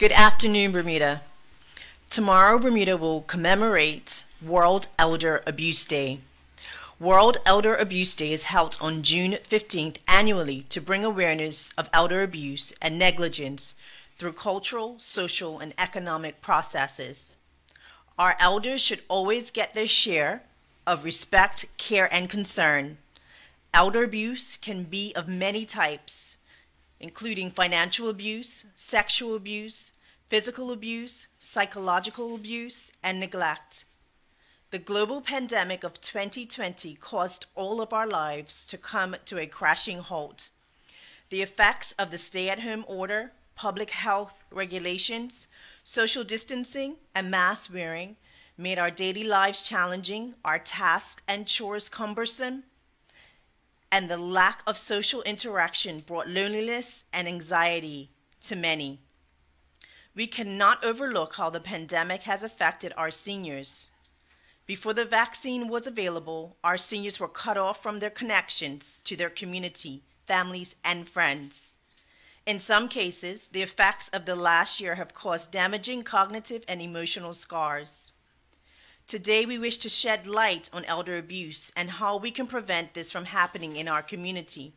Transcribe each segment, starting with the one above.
Good afternoon, Bermuda. Tomorrow, Bermuda will commemorate World Elder Abuse Day. World Elder Abuse Day is held on June 15th annually to bring awareness of elder abuse and negligence through cultural, social, and economic processes. Our elders should always get their share of respect, care, and concern. Elder abuse can be of many types, including financial abuse, sexual abuse, physical abuse, psychological abuse, and neglect. The global pandemic of 2020 caused all of our lives to come to a crashing halt. The effects of the stay at home order, public health regulations, social distancing, and mask wearing made our daily lives challenging, our tasks and chores cumbersome, and the lack of social interaction brought loneliness and anxiety to many. We cannot overlook how the pandemic has affected our seniors. Before the vaccine was available, our seniors were cut off from their connections to their community, families, and friends. In some cases, the effects of the last year have caused damaging cognitive and emotional scars. Today, we wish to shed light on elder abuse and how we can prevent this from happening in our community.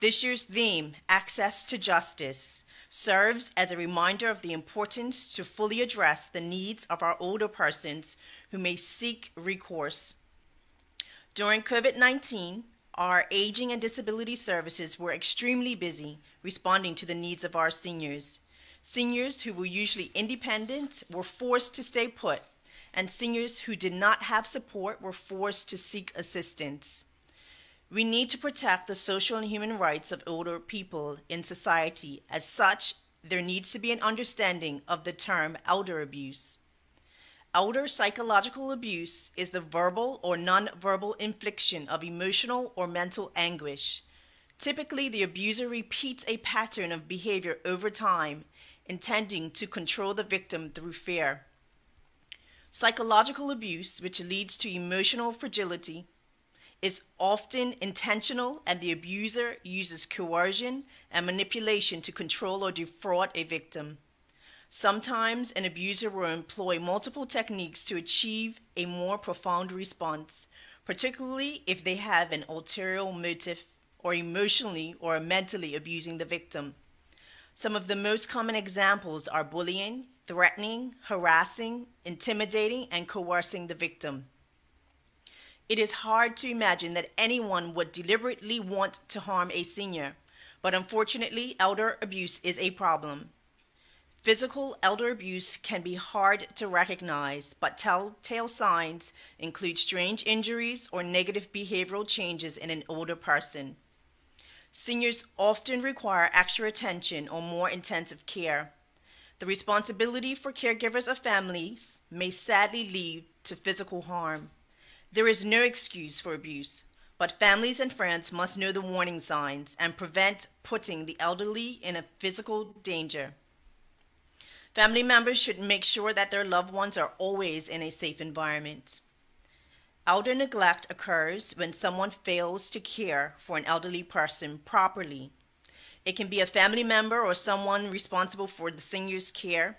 This year's theme, Access to Justice, serves as a reminder of the importance to fully address the needs of our older persons who may seek recourse. During COVID 19, our aging and disability services were extremely busy responding to the needs of our seniors. Seniors who were usually independent were forced to stay put, and seniors who did not have support were forced to seek assistance. We need to protect the social and human rights of older people in society. As such, there needs to be an understanding of the term elder abuse. Elder psychological abuse is the verbal or nonverbal infliction of emotional or mental anguish. Typically, the abuser repeats a pattern of behavior over time, intending to control the victim through fear. Psychological abuse, which leads to emotional fragility, is often intentional, and the abuser uses coercion and manipulation to control or defraud a victim. Sometimes an abuser will employ multiple techniques to achieve a more profound response, particularly if they have an ulterior motive or emotionally or mentally abusing the victim. Some of the most common examples are bullying, threatening, harassing, intimidating, and coercing the victim. It is hard to imagine that anyone would deliberately want to harm a senior, but unfortunately, elder abuse is a problem. Physical elder abuse can be hard to recognize, but telltale signs include strange injuries or negative behavioral changes in an older person. Seniors often require extra attention or more intensive care. The responsibility for caregivers of families may sadly lead to physical harm. There is no excuse for abuse, but families and friends must know the warning signs and prevent putting the elderly in a physical danger. Family members should make sure that their loved ones are always in a safe environment. Elder neglect occurs when someone fails to care for an elderly person properly. It can be a family member or someone responsible for the senior's care.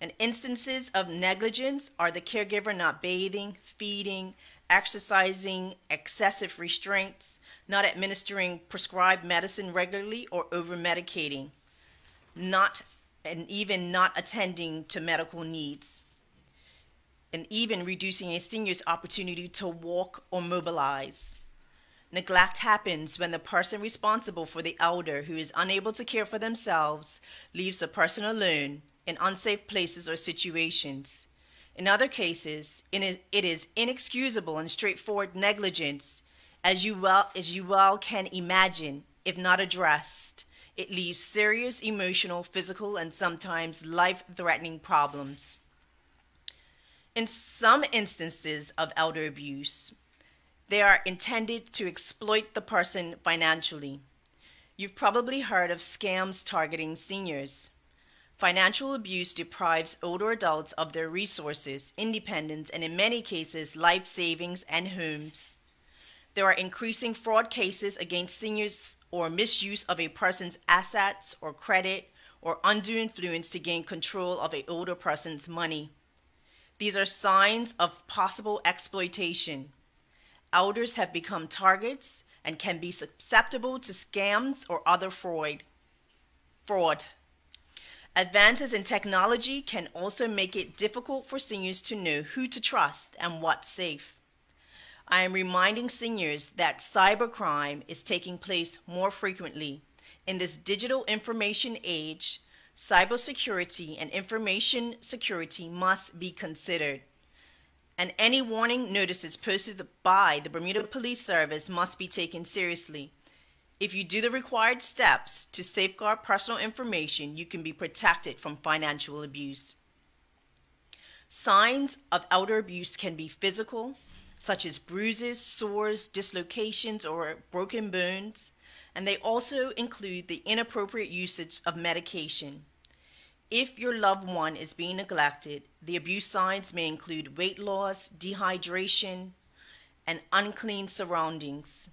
And instances of negligence are the caregiver not bathing, feeding, exercising excessive restraints, not administering prescribed medicine regularly, or over medicating, not and even not attending to medical needs, and even reducing a senior's opportunity to walk or mobilize. Neglect happens when the person responsible for the elder who is unable to care for themselves leaves the person alone in unsafe places or situations. In other cases, it is inexcusable and straightforward negligence, as you well as you well can imagine, if not addressed. It leaves serious emotional, physical, and sometimes life-threatening problems. In some instances of elder abuse, they are intended to exploit the person financially. You've probably heard of scams targeting seniors. Financial abuse deprives older adults of their resources, independence, and in many cases, life savings and homes. There are increasing fraud cases against seniors or misuse of a person's assets or credit or undue influence to gain control of an older person's money. These are signs of possible exploitation. Elders have become targets and can be susceptible to scams or other fraud. Fraud. Advances in technology can also make it difficult for seniors to know who to trust and what's safe. I am reminding seniors that cybercrime is taking place more frequently. In this digital information age, cybersecurity and information security must be considered. And any warning notices posted by the Bermuda Police Service must be taken seriously. If you do the required steps to safeguard personal information, you can be protected from financial abuse. Signs of elder abuse can be physical, such as bruises, sores, dislocations, or broken bones, and they also include the inappropriate usage of medication. If your loved one is being neglected, the abuse signs may include weight loss, dehydration, and unclean surroundings.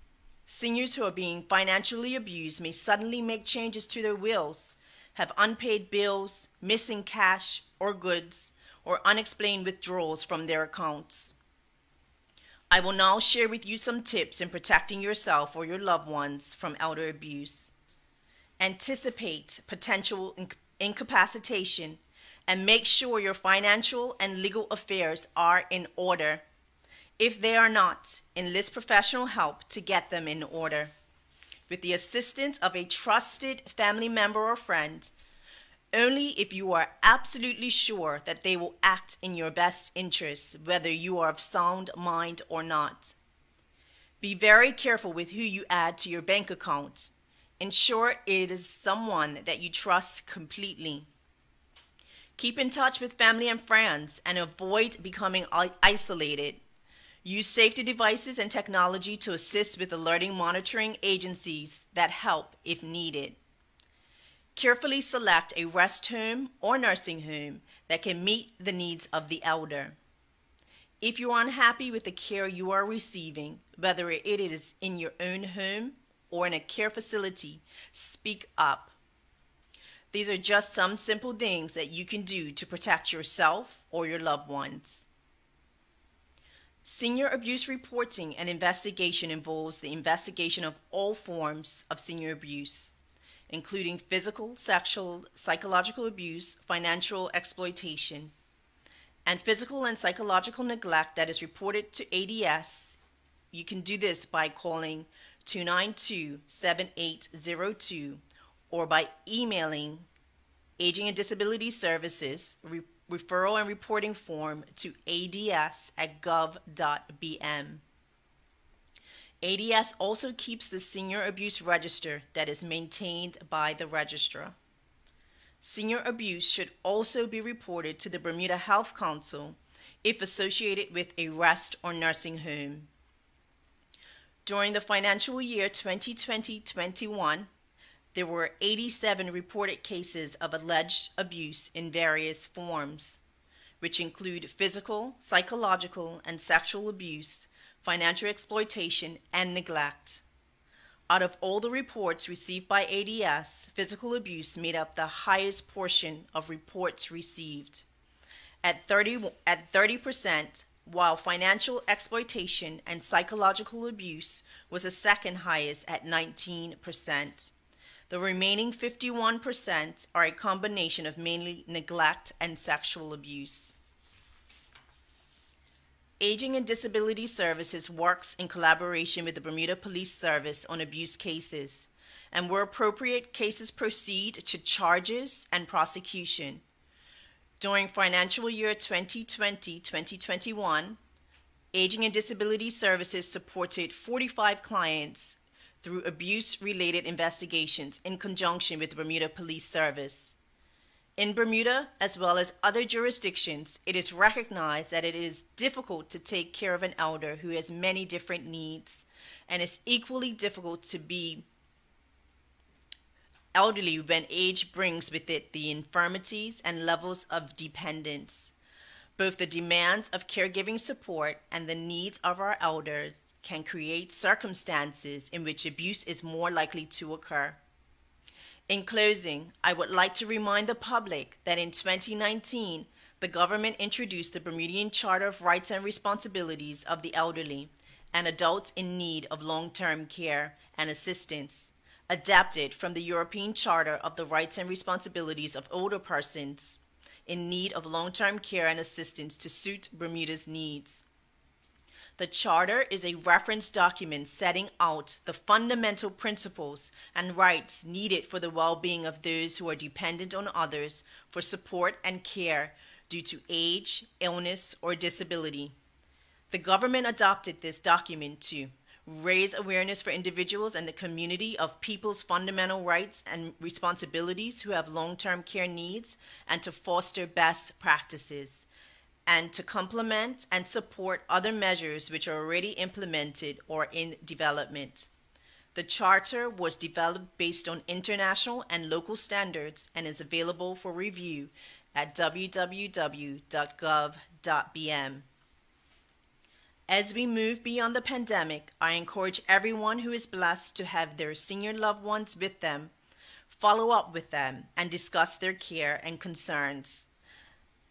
Seniors who are being financially abused may suddenly make changes to their wills, have unpaid bills, missing cash or goods, or unexplained withdrawals from their accounts. I will now share with you some tips in protecting yourself or your loved ones from elder abuse. Anticipate potential incapacitation and make sure your financial and legal affairs are in order. If they are not, enlist professional help to get them in order. With the assistance of a trusted family member or friend, only if you are absolutely sure that they will act in your best interests, whether you are of sound mind or not. Be very careful with who you add to your bank account. Ensure it is someone that you trust completely. Keep in touch with family and friends and avoid becoming isolated. Use safety devices and technology to assist with alerting monitoring agencies that help if needed. Carefully select a rest home or nursing home that can meet the needs of the elder. If you are unhappy with the care you are receiving, whether it is in your own home or in a care facility, speak up. These are just some simple things that you can do to protect yourself or your loved ones. Senior abuse reporting and investigation involves the investigation of all forms of senior abuse, including physical, sexual, psychological abuse, financial exploitation, and physical and psychological neglect that is reported to ADS. You can do this by calling 292 7802 or by emailing Aging and Disability Services referral and reporting form to ads at gov.bm. ADS also keeps the Senior Abuse Register that is maintained by the registrar. Senior abuse should also be reported to the Bermuda Health Council if associated with a rest or nursing home. During the financial year 2020 21, there were 87 reported cases of alleged abuse in various forms, which include physical, psychological, and sexual abuse, financial exploitation, and neglect. Out of all the reports received by ADS, physical abuse made up the highest portion of reports received. At 30, at 30%, while financial exploitation and psychological abuse was the second highest at 19%. The remaining 51% are a combination of mainly neglect and sexual abuse. Aging and Disability Services works in collaboration with the Bermuda Police Service on abuse cases, and where appropriate, cases proceed to charges and prosecution. During financial year 2020 2021, Aging and Disability Services supported 45 clients through abuse related investigations in conjunction with the Bermuda Police Service. In Bermuda, as well as other jurisdictions, it is recognized that it is difficult to take care of an elder who has many different needs, and it's equally difficult to be elderly when age brings with it the infirmities and levels of dependence. Both the demands of caregiving support and the needs of our elders can create circumstances in which abuse is more likely to occur. In closing, I would like to remind the public that in 2019, the government introduced the Bermudian Charter of Rights and Responsibilities of the Elderly and Adults in Need of Long Term Care and Assistance, adapted from the European Charter of the Rights and Responsibilities of Older Persons in Need of Long Term Care and Assistance to suit Bermuda's needs. The Charter is a reference document setting out the fundamental principles and rights needed for the well being of those who are dependent on others for support and care due to age, illness, or disability. The government adopted this document to raise awareness for individuals and the community of people's fundamental rights and responsibilities who have long term care needs, and to foster best practices and to complement and support other measures which are already implemented or in development. The Charter was developed based on international and local standards and is available for review at www.gov.bm. As we move beyond the pandemic, I encourage everyone who is blessed to have their senior loved ones with them follow up with them and discuss their care and concerns.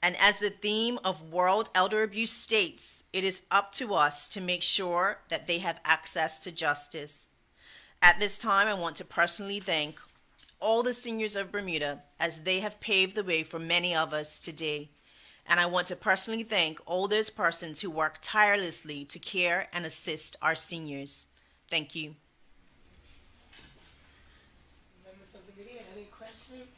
And as the theme of World Elder Abuse states, it is up to us to make sure that they have access to justice. At this time, I want to personally thank all the seniors of Bermuda as they have paved the way for many of us today. And I want to personally thank all those persons who work tirelessly to care and assist our seniors. Thank you. Members of the media, any questions?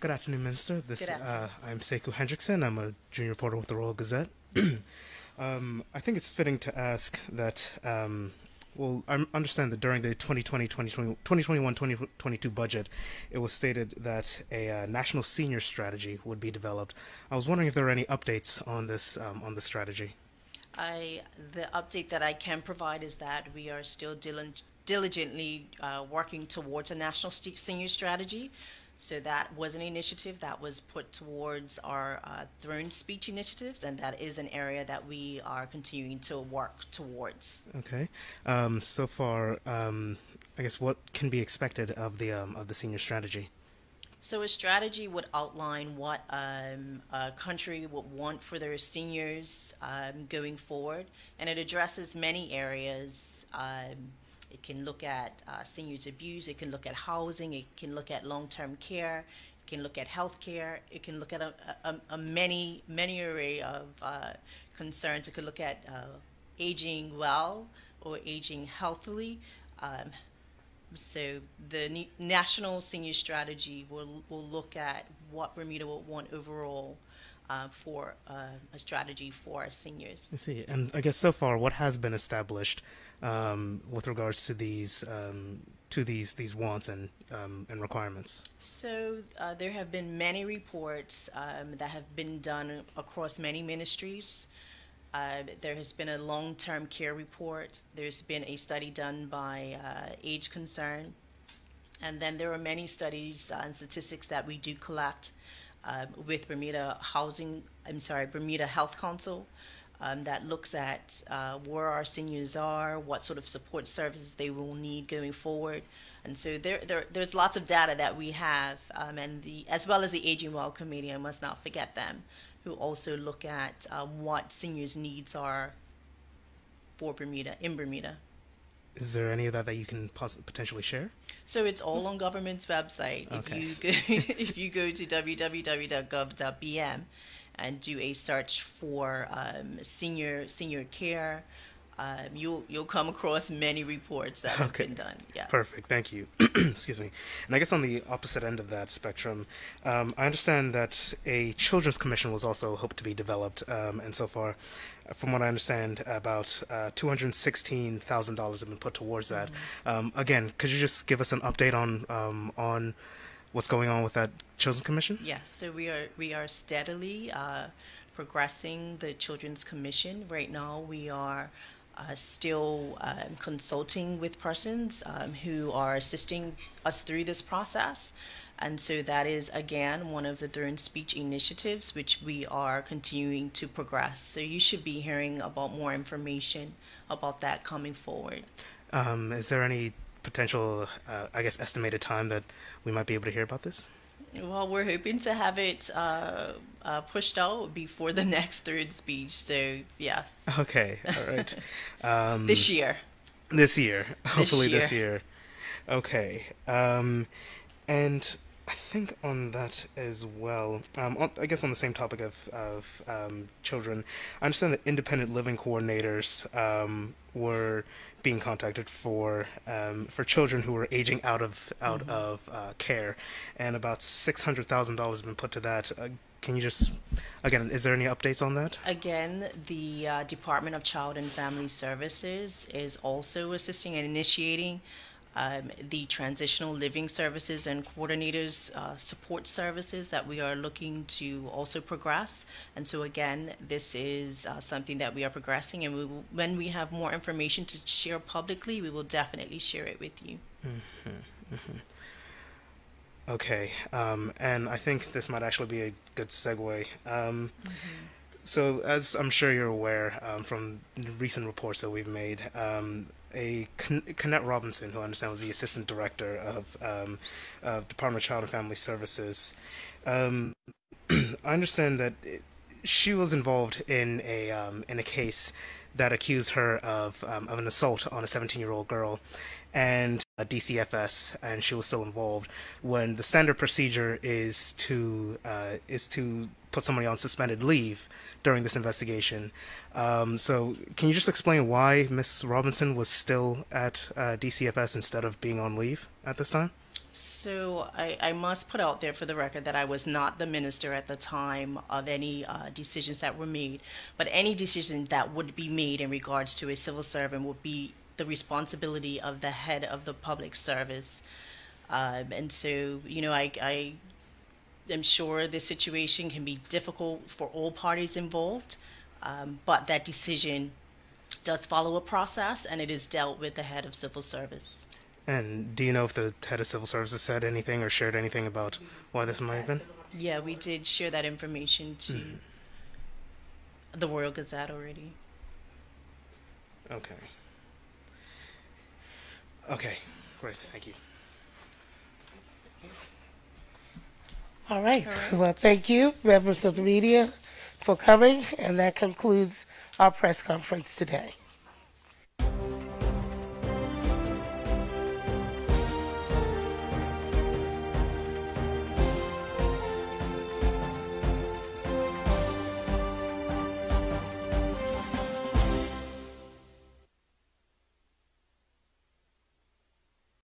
Good afternoon, Minister. This Good afternoon. Uh, I'm Sekou Hendrickson. I'm a junior reporter with the Royal Gazette. um, I think it's fitting to ask that. Um, well, I understand that during the 2020, 2020 2021, 2022 budget, it was stated that a uh, national senior strategy would be developed. I was wondering if there are any updates on this um, on the strategy. I, the update that I can provide is that we are still dil- diligently uh, working towards a national senior strategy. So that was an initiative that was put towards our uh, throne speech initiatives, and that is an area that we are continuing to work towards. Okay. Um, so far, um, I guess what can be expected of the um, of the senior strategy? So a strategy would outline what um, a country would want for their seniors um, going forward, and it addresses many areas. Um, it can look at uh, seniors abuse. It can look at housing. It can look at long-term care. It can look at health care. It can look at a, a, a many many array of uh, concerns. It could look at uh, aging well or aging healthily. Um, so the national senior strategy will will look at what Bermuda will want overall uh, for uh, a strategy for our seniors. I see. And I guess so far, what has been established um, with regards to these um, to these these wants and um, and requirements? So uh, there have been many reports um, that have been done across many ministries. Uh, there has been a long-term care report. There's been a study done by uh, Age Concern, and then there are many studies uh, and statistics that we do collect um, with Bermuda Housing. I'm sorry, Bermuda Health Council. Um, that looks at uh, where our seniors are, what sort of support services they will need going forward, and so there, there there's lots of data that we have, um, and the as well as the Aging Well Committee. I must not forget them, who also look at um, what seniors' needs are for Bermuda in Bermuda. Is there any of that that you can poss- potentially share? So it's all on government's website. Okay. If you go, if you go to www.gov.bm and do a search for um, senior senior care, um, you'll you'll come across many reports that have Okay. been done. Yes. Perfect, thank you. Excuse me. And I guess on the opposite end of that spectrum, um, I understand that a children's commission was also hoped to be developed, um, and so far, from what I understand, about uh, two hundred sixteen thousand dollars have been put towards that. Um, again, could you just give us an update on um, on what's going on with that children's commission? Yes, so we are we are steadily uh, progressing the Children's Commission. Right now, we are uh, still um, consulting with persons um, who are assisting us through this process. And so that is, again, one of the Throne Speech initiatives, which we are continuing to progress. So you should be hearing about more information about that coming forward. Um, is there any potential, uh, I guess, estimated time that we might be able to hear about this? Well, we're hoping to have it uh, uh, pushed out before the next third speech. So, yes. Okay, all right. Um, this year. This year. Hopefully this year. this year. Okay. Um, and I think on that as well, um, on, I guess on the same topic of, of um, children, I understand that independent living coordinators um, were being contacted for um, for children who were aging out of out of uh, care, and about six hundred thousand dollars has been put to that. Uh, can you just again? Is there any updates on that? Again, the uh, Department of Child and Family Services is also assisting and initiating um, the transitional living services and coordinators uh, support services that we are looking to also progress. And so again, this is uh, something that we are progressing, and we will, when we have more information to share publicly, we will definitely share it with you. Okay, um, and I think this might actually be a good segue. Um, So, as I'm sure you're aware um, from recent reports that we've made, um, a Con- Connette Robinson, who I understand was the assistant director of, um, of Department of Child and Family Services, um, I understand that it, she was involved in a um, in a case that accused her of um, of an assault on a 17 year old girl, and a DCFS, and she was still involved. When the standard procedure is to uh, is to put somebody on suspended leave during this investigation. Um, so, can you just explain why Miss Robinson was still at uh, DCFS instead of being on leave at this time? So I, I must put out there for the record that I was not the minister at the time of any uh, decisions that were made, but any decision that would be made in regards to a civil servant would be the responsibility of the head of the public service. Um, and so, you know, I, I am sure this situation can be difficult for all parties involved, um, but that decision does follow a process and it is dealt with the head of civil service. And do you know if the head of civil services said anything or shared anything about why this might have been? Yeah, we did share that information to the Royal Gazette already. Okay. Okay, great, thank you. All right. Well, thank you, members of the media, for coming, and that concludes our press conference today.